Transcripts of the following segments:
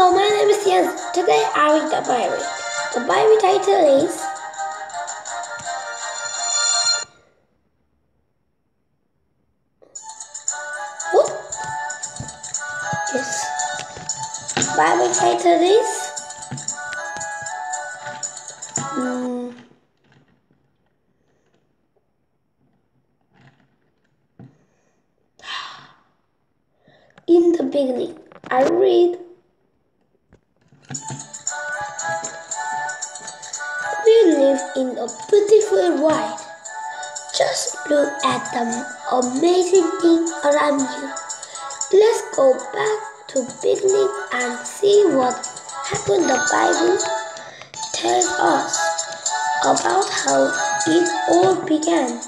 Hello, my name is Jens. Today I read the Bible. The Bible title is What? Yes. Bible title is Hmm. In the beginning, I read in a beautiful world. Just look at the amazing things around you. Let's go back to beginning and see what happened. The Bible tells us about how it all began.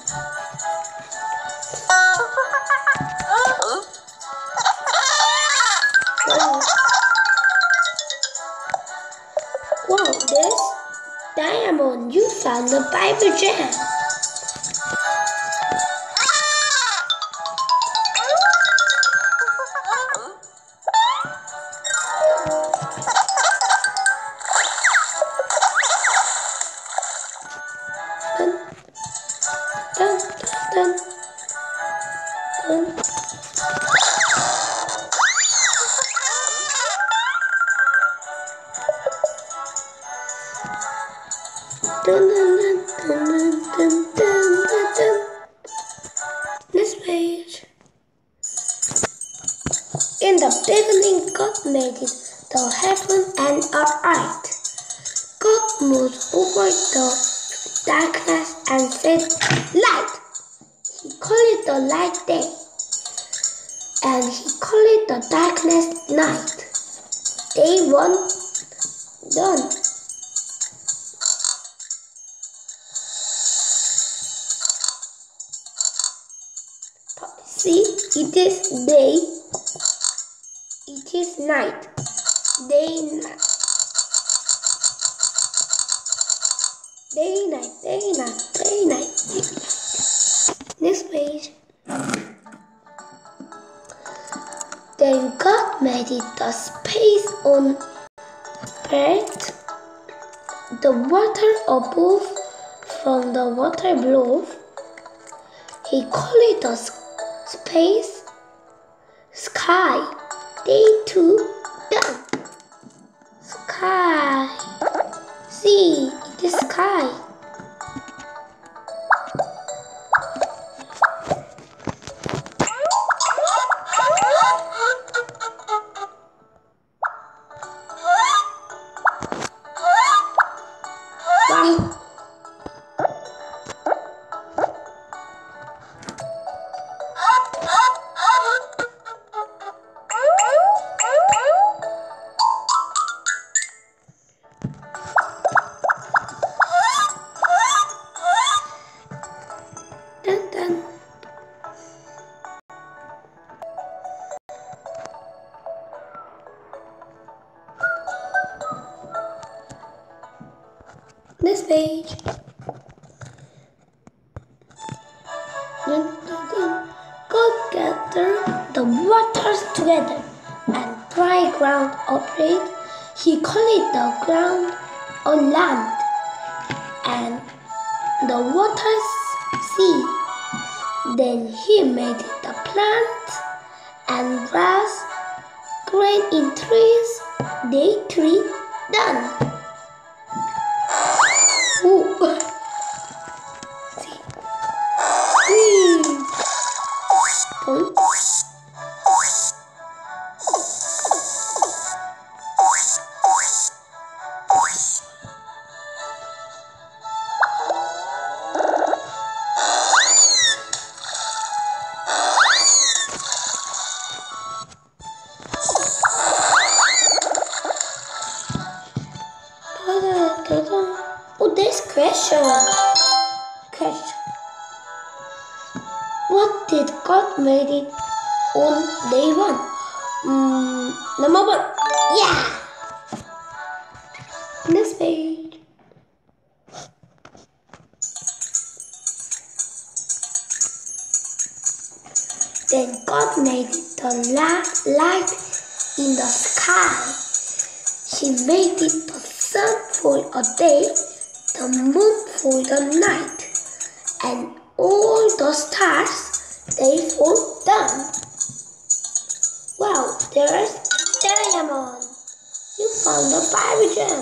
on the Bible Jam. Made it, the heaven and earth. God moved over the darkness and said, Light. He called it the light day, and he called it the darkness night. Day one done. See, it is day, is night, day, night, day, night, day, night, day, night, day. Next page. Then God made it the space on earth, the water above from the water below. He called it the space sky. Day two done. Sky. See, is sky. God gathered the waters together and dry ground operate. He called it the ground on land and the waters sea. Then he made the plants and grass, grain in trees, day three done. God made it on day one? Mm, number one. Yeah. Next page. Then God made the light in the sky He made it the sun for a day, the moon for the night, and all the stars they for them. Wow, there's Diamond. You found Bible gem.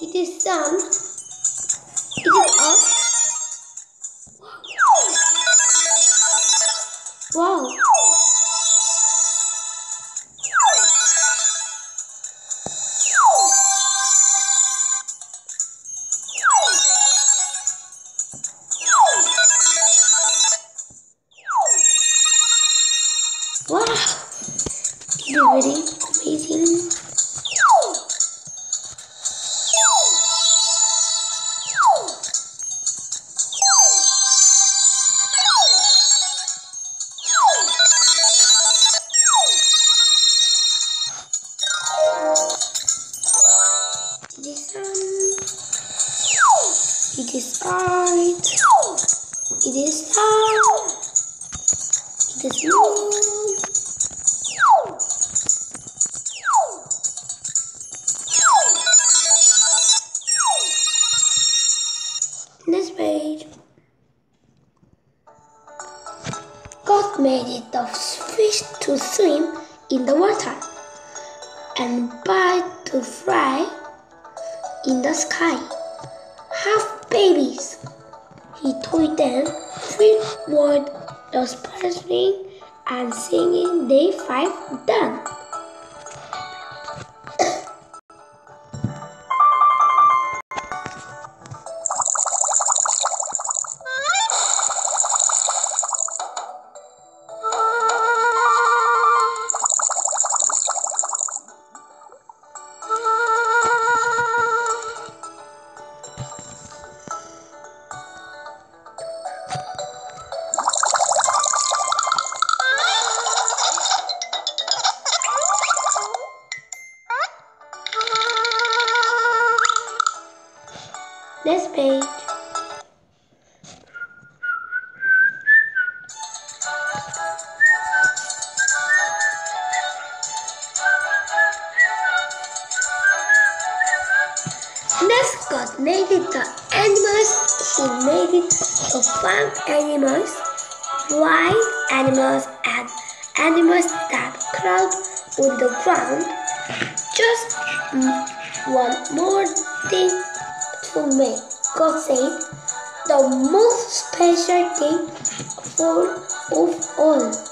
It is sun. It is up. Wow. Wow. Very amazing. To swim in the water and bird to fly in the sky. Have babies. He told them three words the spring and singing day five done. Next page. Next, God made it the animals. He made it the farm animals, wild animals, and animals that crawled on the ground. Just one more thing to make. God said, the most special thing for of all.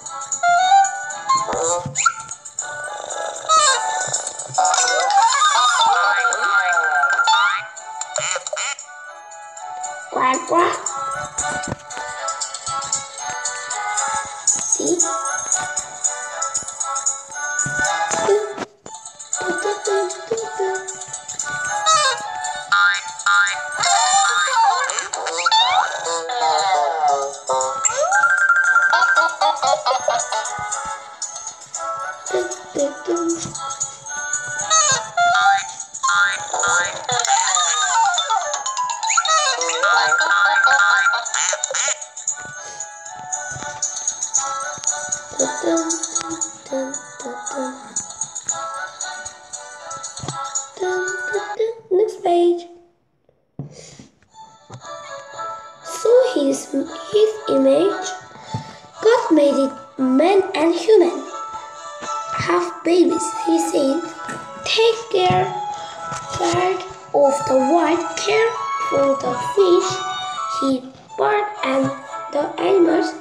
Image, God made it man and human. Have babies, he said. Take care, part of the white care for the fish, he bird and the animals.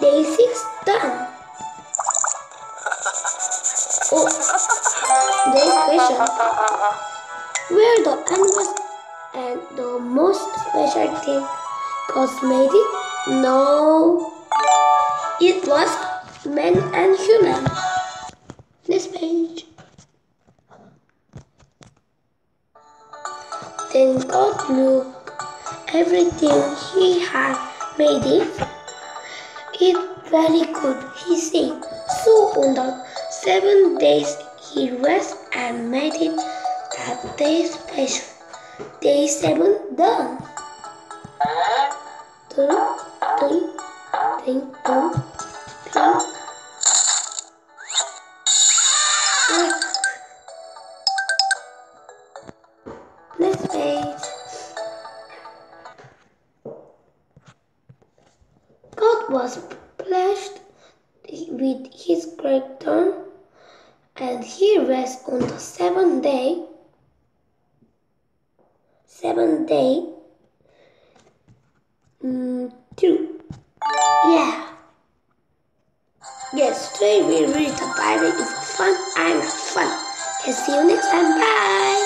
Day six done. Oh, next question. Where the animals and the most special thing cosmetic? No, it was man and human. Next page. Then God looked everything he had made it. It very good, he said. So on the seven days he rest and made it that day special. Day seven done. Dun, Pink, boom, ping. Click. This phase. God was blessed with his great turn, and he rests on the seventh day. Seventh day. Mm, two. Yeah. Yes, today we read the Bible is fun and fun. Okay, see you next time. Bye.